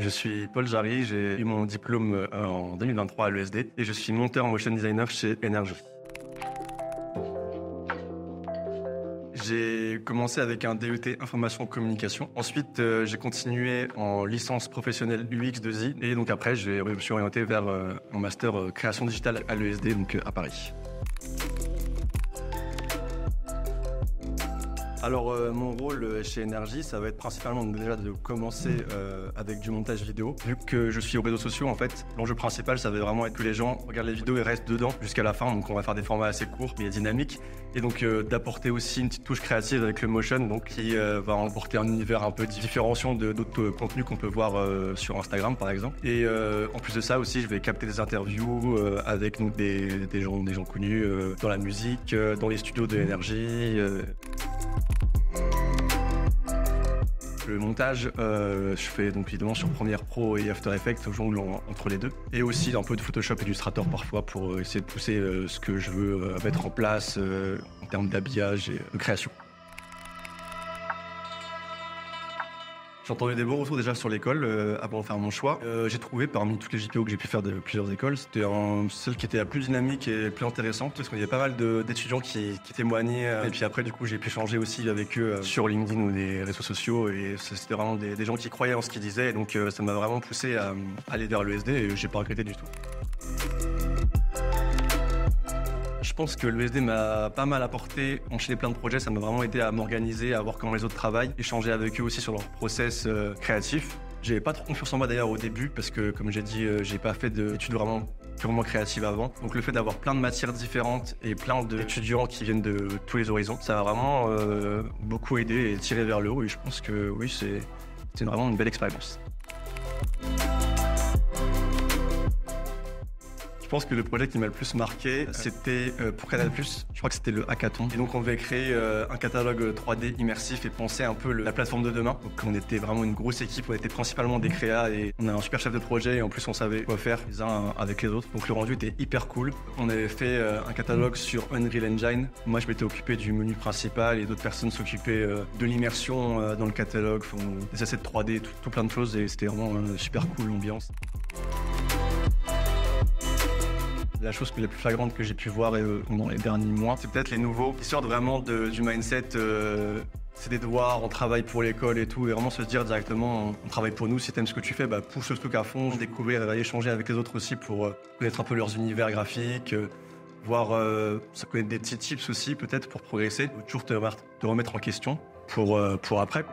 Je suis Paul Jarry, j'ai eu mon diplôme euh, en 2023 à l'ESD et je suis monteur motion designer chez Energy. J'ai commencé avec un DET information communication. Ensuite, euh, j'ai continué en licence professionnelle UX 2I et donc après, je me suis orienté vers euh, un master euh, création digitale à l'ESD donc à Paris. Alors euh, mon rôle euh, chez Energy, ça va être principalement déjà de commencer euh, avec du montage vidéo. Vu que je suis aux réseaux sociaux, en fait, l'enjeu principal, ça va vraiment être que les gens regardent les vidéos et restent dedans jusqu'à la fin. Donc on va faire des formats assez courts mais dynamiques. Et donc d'apporter aussi une petite touche créative avec le motion, donc qui va emporter un univers un peu différenciant de d'autres contenus qu'on peut voir sur Instagram par exemple. Et en plus de ça aussi, je vais capter des interviews avec des, des gens, des gens connus dans la musique, dans les studios de Energy. Le montage, euh, je fais donc évidemment sur Premiere Pro et After Effects, je jongle en- entre les deux. Et aussi un peu de Photoshop Illustrator parfois pour euh, essayer de pousser euh, ce que je veux mettre en place en termes d'habillage et de création. J'ai entendu des bons retours déjà sur l'école euh, avant de faire mon choix. Euh, j'ai trouvé parmi toutes les JPO que j'ai pu faire de plusieurs écoles, c'était celle qui était la plus dynamique et la plus intéressante parce qu'il y avait pas mal d'étudiants qui, témoignaient. euh, et puis après, du coup, j'ai pu échanger aussi avec eux sur LinkedIn ou des réseaux sociaux et c'était vraiment des, gens qui croyaient en ce qu'ils disaient. Et donc, ça m'a vraiment poussé à, à aller vers l'ESD et j'ai pas regretté du tout. Je pense que l'ESD m'a pas mal apporté, enchaîner plein de projets, ça m'a vraiment aidé à m'organiser, à voir comment les autres travaillent, échanger avec eux aussi sur leur process euh, créatif. J'avais pas trop confiance en moi d'ailleurs au début parce que comme j'ai dit, euh, j'ai pas fait d'études vraiment purement créatives avant. Donc le fait d'avoir plein de matières différentes et plein d'étudiants qui viennent de tous les horizons, ça m'a vraiment euh, beaucoup aidé et tiré vers le haut et je pense que oui, c'est vraiment une belle expérience. Pense que le projet qui m'a le plus marqué, c'était euh, pour Canal+. Je crois que c'était le hackathon. Et donc on devait créer euh, un catalogue 3D immersif et penser un peu la plateforme de demain. Donc on était vraiment une grosse équipe, on était principalement des créas et on a un super chef de projet et en plus on savait quoi faire les uns avec les autres. Donc le rendu était hyper cool. On avait fait euh, un catalogue sur Unreal Engine. Moi je m'étais occupé du menu principal et d'autres personnes s'occupaient euh, de l'immersion euh, dans le catalogue, des assets 3D, tout, plein de choses et c'était vraiment euh, super cool l'ambiance. La chose la plus flagrante que j'ai pu voir euh, dans les derniers mois, c'est peut-être les nouveaux qui sortent vraiment du mindset euh, c'est des devoirs, on travaille pour l'école et tout, et vraiment se dire directement on travaille pour nous, si t'aimes ce que tu fais, bah pousse le truc à fond, découvrir, échanger avec les autres aussi pour euh, connaître un peu leurs univers graphiques, voir, ça connaître des petits tips aussi peut-être pour progresser, toujours te, remettre en question pour, pour après.